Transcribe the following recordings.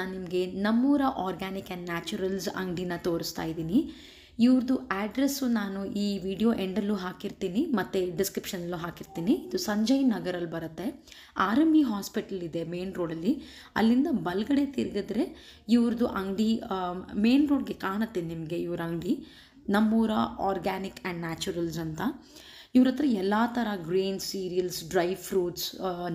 ನಾನು ನಿಮಗೆ ನಮ್ಮೂರ ಆರ್ಗ್ಯಾನಿಕ್ ಆ್ಯಂಡ್ ನ್ಯಾಚುರಲ್ಸ್ ಅಂಗಡಿನ ತೋರಿಸ್ತಾ ಇದ್ದೀನಿ. ಇವ್ರದ್ದು ಆ್ಯಡ್ರೆಸ್ಸು ನಾನು ಈ ವಿಡಿಯೋ ಎಂಡಲ್ಲೂ ಹಾಕಿರ್ತೀನಿ, ಮತ್ತು ಡಿಸ್ಕ್ರಿಪ್ಷನಲ್ಲೂ ಹಾಕಿರ್ತೀನಿ. ಇದು ಸಂಜಯ್ ನಗರಲ್ಲಿ ಬರುತ್ತೆ. ಆರ್ ಎಂ ಇ ಹಾಸ್ಪಿಟಲ್ ಇದೆ ಮೇನ್ ರೋಡಲ್ಲಿ ಅಲ್ಲಿಂದ ಬಲ್ಗಡೆ ತಿರುಗಿದ್ರೆ ಇವ್ರದ್ದು ಅಂಗಡಿ ಮೇನ್ ರೋಡ್ಗೆ ಕಾಣುತ್ತೆ ನಿಮಗೆ ಇವ್ರ ಅಂಗಡಿ. ನಮ್ಮೂರ ಆರ್ಗ್ಯಾನಿಕ್ ಆ್ಯಂಡ್ ನ್ಯಾಚುರಲ್ಸ್ ಅಂತ. ಇವ್ರ ಹತ್ರ ಎಲ್ಲ ಥರ grains cereals dry fruits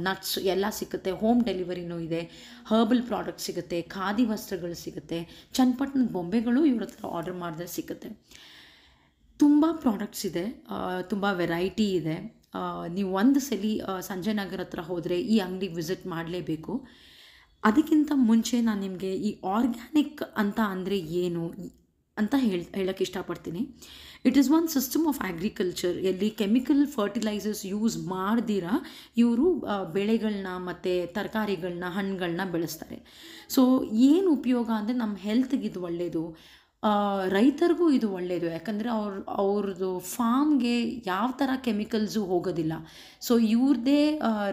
nuts ಎಲ್ಲ ಸಿಗುತ್ತೆ. ಹೋಮ್ ಡೆಲಿವರಿನೂ ಇದೆ. ಹರ್ಬಲ್ ಪ್ರಾಡಕ್ಟ್ ಸಿಗುತ್ತೆ. ಖಾದಿ ವಸ್ತ್ರಗಳು ಸಿಗುತ್ತೆ. ಚನ್ನಪಟ್ಟಣದ ಬೊಂಬೆಗಳು ಇವ್ರ ಹತ್ರ ಆರ್ಡರ್ ಮಾಡಿದ್ರೆ ಸಿಗುತ್ತೆ. ತುಂಬ ಪ್ರಾಡಕ್ಟ್ಸ್ ಇದೆ. ತುಂಬ ವೆರೈಟಿ ಇದೆ. ನೀವು ಒಂದು ಸಲ ಸಂಜಯ್ ನಗರ್ ಹತ್ರ ಹೋದರೆ ಈ ಅಂಗಡಿಗೆ ವಿಸಿಟ್ ಮಾಡಲೇಬೇಕು. ಅದಕ್ಕಿಂತ ಮುಂಚೆ ನಾನು ನಿಮಗೆ ಈ ಆರ್ಗ್ಯಾನಿಕ್ ಅಂತ ಅಂದರೆ ಏನು? ಅಂತ ಹೇಳಿ ಹೇಳೋಕ್ಕೆ ಇಷ್ಟಪಡ್ತೀನಿ. It is one system of agriculture ಎಲ್ಲಿ ಕೆಮಿಕಲ್ ಫರ್ಟಿಲೈಸರ್ಸ್ ಯೂಸ್ ಮಾಡ್ದಿರ, ಇವರು ಬೆಳೆಗಳನ್ನ ಮತ್ತು ತರಕಾರಿಗಳನ್ನ ಹಣ್ಣುಗಳನ್ನ ಬೆಳೆಸ್ತಾರೆ. ಸೊ ಏನು ಉಪಯೋಗ ಅಂದರೆ ನಮ್ಮ ಹೆಲ್ತ್ಗೆ ಇದು ಒಳ್ಳೆಯದು ರೈತರಿಗೂ ಇದು ಒಳ್ಳೆಯದು ಯಾಕಂದರೆ ಅವ್ರ, ಅವ್ರದ್ದು ಫಾರ್ಮ್ಗೆ ಯಾವ ಥರ ಕೆಮಿಕಲ್ಸು ಹೋಗೋದಿಲ್ಲ. ಸೊ ಇವ್ರದ್ದೇ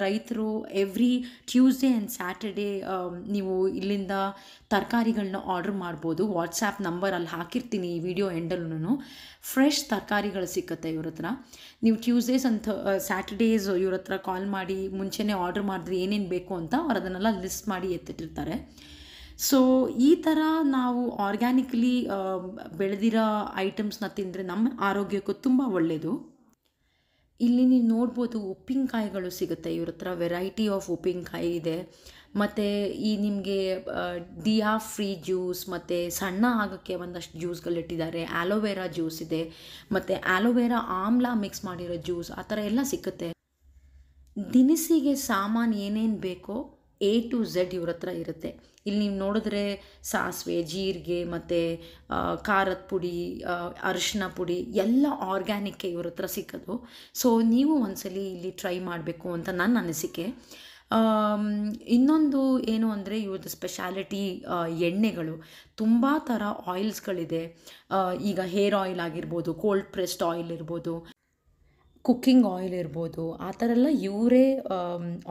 ರೈತರು ಎವ್ರಿ ಟ್ಯೂಸ್ಡೇ ಆ್ಯಂಡ್ ಸ್ಯಾಟರ್ಡೇ ನೀವು ಇಲ್ಲಿಂದ ತರಕಾರಿಗಳನ್ನ ಆರ್ಡ್ರ್ ಮಾಡ್ಬೋದು. ವಾಟ್ಸಾಪ್ ನಂಬರ್ ಅಲ್ಲಿ ಹಾಕಿರ್ತೀನಿ ಈ ವಿಡಿಯೋ ಎಂಡಲ್ಲೂ ಫ್ರೆಶ್ ತರಕಾರಿಗಳು ಸಿಕ್ಕತ್ತೆ ಇವ್ರ ಹತ್ರ. ನೀವು ಟ್ಯೂಸ್ಡೇಸ್ ಅಂತ ಸ್ಯಾಟರ್ಡೇಸ್ ಇವ್ರ ಹತ್ರ ಕಾಲ್ ಮಾಡಿ ಮುಂಚೆನೇ ಆರ್ಡ್ರ್ ಮಾಡಿದ್ರೆ ಏನೇನು ಬೇಕು ಅಂತ ಅವ್ರು ಅದನ್ನೆಲ್ಲ ಲಿಸ್ಟ್ ಮಾಡಿ ಎತ್ತಿಟ್ಟಿರ್ತಾರೆ. ಸೊ ಈ ಥರ ನಾವು ಆರ್ಗ್ಯಾನಿಕ್ಲಿ ಬೆಳೆದಿರೋ ಐಟಮ್ಸ್ನ ತಿಂದರೆ ನಮ್ಮ ಆರೋಗ್ಯಕ್ಕೂ ತುಂಬ ಒಳ್ಳೆಯದು ಇಲ್ಲಿ ನೀವು ನೋಡ್ಬೋದು ಉಪ್ಪಿನಕಾಯಿಗಳು ಸಿಗುತ್ತೆ. ಇವ್ರ ಹತ್ರ ವೆರೈಟಿ ಆಫ್ ಉಪ್ಪಿನಕಾಯಿ ಇದೆ. ಮತ್ತು ಈ ನಿಮಗೆ ಡಿಯಾ ಫ್ರೀ ಜ್ಯೂಸ್ ಮತ್ತು ಸಣ್ಣ ಆಗೋಕ್ಕೆ ಒಂದಷ್ಟು ಜ್ಯೂಸ್ಗಳಿಟ್ಟಿದ್ದಾರೆ ಆಲೋವೆರಾ ಜ್ಯೂಸ್ ಇದೆ. ಮತ್ತು ಆಲೋವೆರಾ ಆಮ್ಲ ಮಿಕ್ಸ್ ಮಾಡಿರೋ ಜ್ಯೂಸ್ ಆ ಥರ ಎಲ್ಲ ಸಿಕ್ಕುತ್ತೆ ದಿನಸಿಗೆ ಸಾಮಾನು ಏನೇನು ಬೇಕೋ ಎ ಟು ಝೆಡ್ ಇವ್ರ ಹತ್ರ ಇರುತ್ತೆ. ಇಲ್ಲಿ ನೀವು ನೋಡಿದ್ರೆ ಸಾಸಿವೆ, ಜೀರಿಗೆ ಮತ್ತು ಖಾರದ ಪುಡಿ ಅರಿಶಿನ ಪುಡಿ ಎಲ್ಲ ಆರ್ಗ್ಯಾನಿಕ್ಕೆ ಇವ್ರ ಹತ್ರ ಸಿಕ್ಕೋದು. ಸೊ ನೀವು ಒಂದ್ಸಲಿ ಇಲ್ಲಿ ಟ್ರೈ ಮಾಡಬೇಕು ಅಂತ ನನ್ನ ಅನಿಸಿಕೆ. ಇನ್ನೊಂದು ಏನು ಅಂದರೆ ಇವ್ರದ್ದು ಸ್ಪೆಷಾಲಿಟಿ ಎಣ್ಣೆಗಳು. ತುಂಬ ಥರ ಆಯಿಲ್ಸ್ಗಳಿದೆ ಈಗ ಹೇರ್ ಆಯಿಲ್ ಆಗಿರ್ಬೋದು ಕೋಲ್ಡ್ ಪ್ರೆಸ್ಡ್ ಆಯಿಲ್ ಇರ್ಬೋದು ಕುಕ್ಕಿಂಗ್ ಆಯಿಲ್ ಇರ್ಬೋದು, ಆ ಥರ ಎಲ್ಲ ಇವರೇ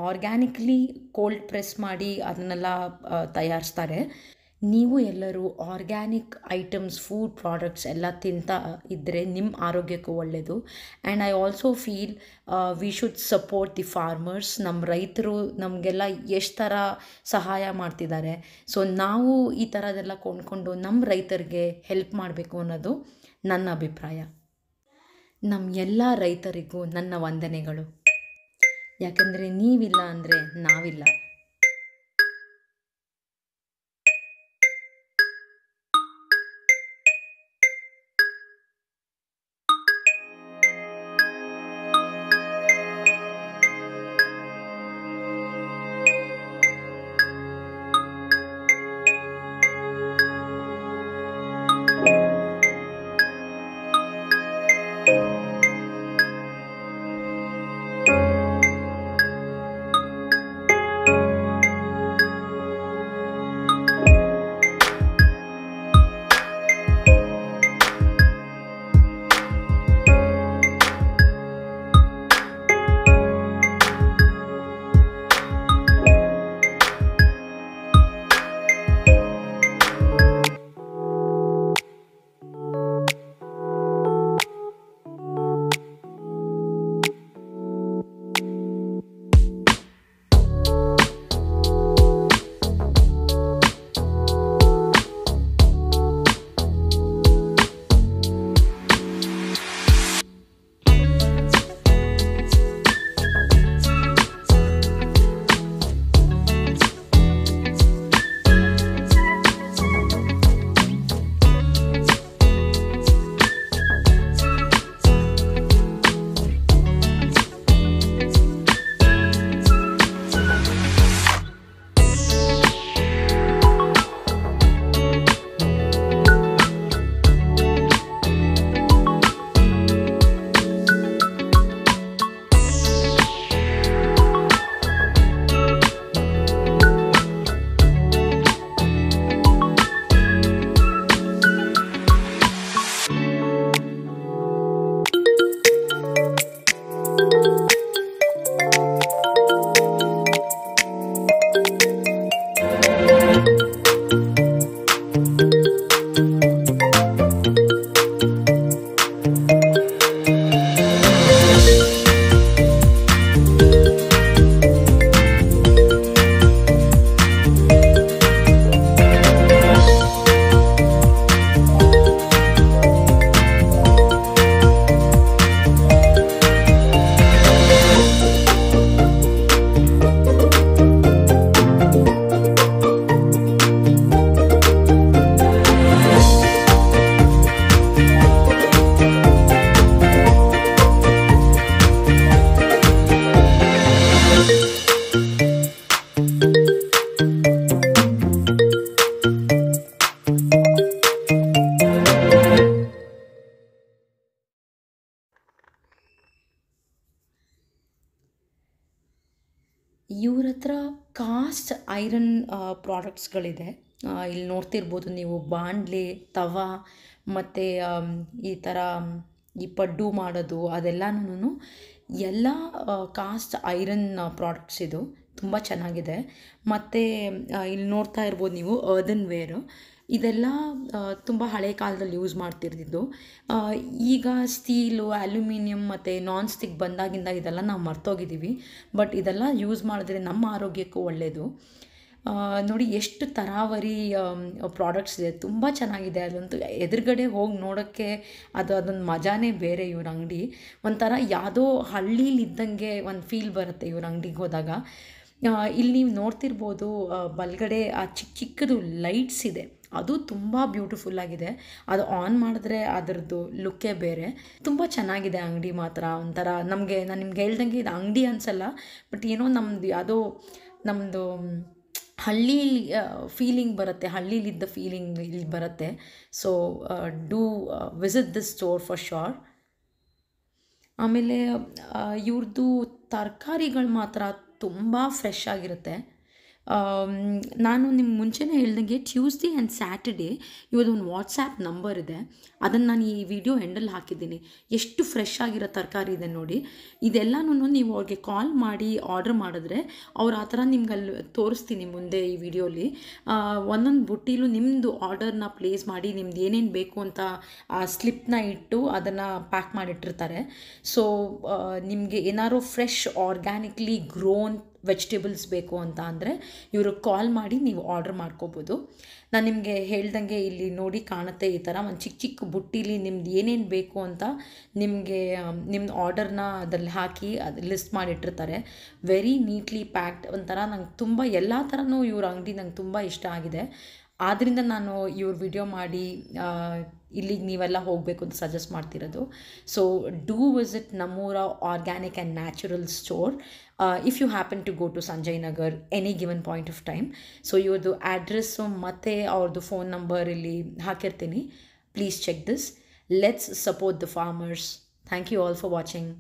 ಆರ್ಗ್ಯಾನಿಕ್ಲಿ ಕೋಲ್ಡ್ ಪ್ರೆಸ್ ಮಾಡಿ ಅದನ್ನೆಲ್ಲ ತಯಾರಿಸ್ತಾರೆ. ನೀವು ಎಲ್ಲರೂ ಆರ್ಗ್ಯಾನಿಕ್ ಐಟಮ್ಸ್, ಫುಡ್ ಪ್ರಾಡಕ್ಟ್ಸ್ ಎಲ್ಲ ತಿಂತಾ ಇದ್ದರೆ ನಿಮ್ಮ ಆರೋಗ್ಯಕ್ಕೂ ಒಳ್ಳೆಯದು and I also feel we should support the farmers. ನಮ್ಮ ರೈತರು ನಮಗೆಲ್ಲ ಎಷ್ಟು ಥರ ಸಹಾಯ ಮಾಡ್ತಿದ್ದಾರೆ. ಸೊ, ನಾವು ಈ ಥರದೆಲ್ಲ ಕೊಂಡ್ಕೊಂಡು ನಮ್ಮ ರೈತರಿಗೆ ಹೆಲ್ಪ್ ಮಾಡಬೇಕು ಅನ್ನೋದು ನನ್ನ ಅಭಿಪ್ರಾಯ. ನಮ್ಮ ಎಲ್ಲ ರೈತರಿಗೂ ನನ್ನ ವಂದನೆಗಳು. ಯಾಕಂದರೆ ನೀವಿಲ್ಲ ಅಂದರೆ ನಾವಿಲ್ಲ. ಐರನ್ ಪ್ರಾಡಕ್ಟ್ಸ್ಗಳಿದೆ. ಇಲ್ಲಿ ನೋಡ್ತಿರ್ಬೋದು ನೀವು ಬಾಂಡ್ಲಿ, ತವಾ ಮತ್ತು ಈ ಥರ ಈ ಪಡ್ಡು ಮಾಡೋದು ಅದೆಲ್ಲನೂ ಎಲ್ಲ ಕಾಸ್ಟ್ ಐರನ್ ಪ್ರಾಡಕ್ಟ್ಸ್ ಇದು. ತುಂಬ ಚೆನ್ನಾಗಿದೆ. ಮತ್ತು ಇಲ್ಲಿ ನೋಡ್ತಾ ಇರ್ಬೋದು ನೀವು ಅರ್ದನ್ ವೇರು. ಇದೆಲ್ಲ ತುಂಬ ಹಳೆ ಕಾಲದಲ್ಲಿ ಯೂಸ್ ಮಾಡ್ತಿರ್ತಿದ್ದು. ಈಗ ಸ್ಟೀಲು, ಅಲ್ಯೂಮಿನಿಯಂ ಮತ್ತು ನಾನ್ ಸ್ಟಿಕ್ ಬಂದಾಗಿಂದ ಇದೆಲ್ಲ ನಾವು ಮರ್ತೋಗಿದ್ದೀವಿ. ಬಟ್ ಇದೆಲ್ಲ ಯೂಸ್ ಮಾಡಿದ್ರೆ ನಮ್ಮ ಆರೋಗ್ಯಕ್ಕೂ ಒಳ್ಳೆಯದು ನೋಡಿ ಎಷ್ಟು ತರಾವರಿ ಪ್ರಾಡಕ್ಟ್ಸ್ ಇದೆ. ತುಂಬ ಚೆನ್ನಾಗಿದೆ. ಅದಂತೂ ಎದುರುಗಡೆ ಹೋಗಿ ನೋಡೋಕ್ಕೆ ಅದು ಅದೊಂದು ಮಜಾನೇ ಬೇರೆ ಇವ್ರ ಅಂಗಡಿ. ಒಂಥರ ಯಾವುದೋ ಹಳ್ಳೀಲಿದ್ದಂಗೆ ಒಂದು ಫೀಲ್ ಬರುತ್ತೆ ಇವ್ರ ಅಂಗಡಿಗೆ ಹೋದಾಗ. ಇಲ್ಲಿ ನೀವು ನೋಡ್ತಿರ್ಬೋದು ಬಲಗಡೆ ಆ ಚಿಕ್ಕ ಚಿಕ್ಕದು ಲೈಟ್ಸ್ ಇದೆ. ಅದು ತುಂಬ ಬ್ಯೂಟಿಫುಲ್ ಆಗಿದೆ. ಅದು ಆನ್ ಮಾಡಿದ್ರೆ ಅದರದ್ದು ಲುಕ್ಕೇ ಬೇರೆ. ತುಂಬ ಚೆನ್ನಾಗಿದೆ ಅಂಗಡಿ ಮಾತ್ರ. ಒಂಥರ ನಮಗೆ, ನಾನು ನಿಮ್ಗೆ ಹೇಳ್ದಂಗೆ ಇದು ಅಂಗಡಿ ಅನಿಸಲ್ಲ, ಬಟ್ ಏನೋ ನಮ್ಮದು ಯಾವುದೋ ನಮ್ಮದು ಹಳ್ಳೀಲಿ ಫೀಲಿಂಗ್ ಬರುತ್ತೆ. ಹಳ್ಳೀಲಿದ್ದ ಫೀಲಿಂಗ್ ಇಲ್ಲಿ ಬರುತ್ತೆ. So do visit this store for sure ಆಮೇಲೆ ಇವ್ರದ್ದು ತರಕಾರಿಗಳು ಮಾತ್ರ ತುಂಬ ಫ್ರೆಶ್ ಆಗಿರುತ್ತೆ. ನಾನು ನಿಮ್ಗೆ ಮುಂಚೆನೇ ಹೇಳ್ದಂಗೆ ಟ್ಯೂಸ್ಡೇ ಆ್ಯಂಡ್ ಸ್ಯಾಟರ್ಡೇ ಇವತ್ತು ಒಂದು ವಾಟ್ಸ್ಯಾಪ್ ನಂಬರ್ ಇದೆ. ಅದನ್ನು ನಾನು ಈ ವಿಡಿಯೋ ಎಂಡಲ್ಲಿ ಹಾಕಿದ್ದೀನಿ. ಎಷ್ಟು ಫ್ರೆಶ್ ಆಗಿರೋ ತರಕಾರಿ ಇದೆ ನೋಡಿ. ಇದೆಲ್ಲನೂ ನೀವು ಅವ್ರಿಗೆ ಕಾಲ್ ಮಾಡಿ ಆರ್ಡರ್ ಮಾಡಿದ್ರೆ ಅವ್ರು ಆ ಥರ ನಿಮ್ಗೆ ಅಲ್ಲಿ ತೋರಿಸ್ತೀನಿ ಮುಂದೆ ಈ ವಿಡಿಯೋಲಿ ಒಂದೊಂದು ಬುಟ್ಟಿಲೂ ನಿಮ್ಮದು ಆರ್ಡರ್ನ ಪ್ಲೇಸ್ ಮಾಡಿ ನಿಮ್ದು ಏನೇನು ಬೇಕು ಅಂತ ಆ ಸ್ಲಿಪ್ನ ಇಟ್ಟು ಅದನ್ನು ಪ್ಯಾಕ್ ಮಾಡಿಟ್ಟಿರ್ತಾರೆ. ಸೊ ನಿಮಗೆ ಏನಾದ್ರು ಫ್ರೆಶ್ ಆರ್ಗ್ಯಾನಿಕ್ಲಿ ಗ್ರೋನ್ ವೆಜಿಟೇಬಲ್ಸ್ ಬೇಕು ಅಂತ ಅಂದರೆ ಇವರು ಕಾಲ್ ಮಾಡಿ ನೀವು ಆರ್ಡ್ರ್ ಮಾಡ್ಕೋಬೋದು. ನಾನು ನಿಮಗೆ ಹೇಳ್ದಂಗೆ ಇಲ್ಲಿ ನೋಡಿ ಕಾಣುತ್ತೆ ಈ ಥರ ಒಂದು ಚಿಕ್ಕ ಚಿಕ್ಕ ಬುಟ್ಟಿಲಿ ನಿಮ್ದು ಏನೇನು ಬೇಕು ಅಂತ ನಿಮಗೆ ನಿಮ್ದು ಆರ್ಡರ್ನ ಅದರಲ್ಲಿ ಹಾಕಿ ಅದು ಲಿಸ್ಟ್ ಮಾಡಿಟ್ಟಿರ್ತಾರೆ. ವೆರಿ ನೀಟ್ಲಿ ಪ್ಯಾಕ್ಡ್ ಒಂಥರ ನಂಗೆ ತುಂಬ ಎಲ್ಲ ಥರನೂ ಇವ್ರ ಅಂಗಡಿ ನಂಗೆ ತುಂಬ ಇಷ್ಟ ಆಗಿದೆ. ಆದ್ದರಿಂದ ನಾನು ಇವ್ರ ವಿಡಿಯೋ ಮಾಡಿ ಇಲ್ಲಿಗೆ ನೀವೆಲ್ಲ ಹೋಗಬೇಕು ಅಂತ ಸಜೆಸ್ಟ್ ಮಾಡ್ತಿರೋದು. ಸೊ ಡೂ ವಿಸಿಟ್ ನಮ್ಮೂರ organic and natural store if you happen to go to Sanjay Nagar any given point of time so ಇವ್ರದ್ದು ಅಡ್ರೆಸ್ಸು ಮತ್ತು ಅವ್ರದ್ದು ಫೋನ್ ನಂಬರ್ ಇಲ್ಲಿ ಹಾಕಿರ್ತೀನಿ. Please check this let's support the farmers thank you all for watching